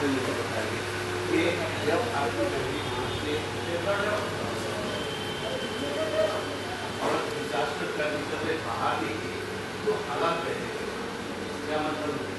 से मुझे बताइए कि जब आपको बेटी और डिजास्टर कंडीशन से बाहर निकली तो हालात रहेंगे क्या मतलब?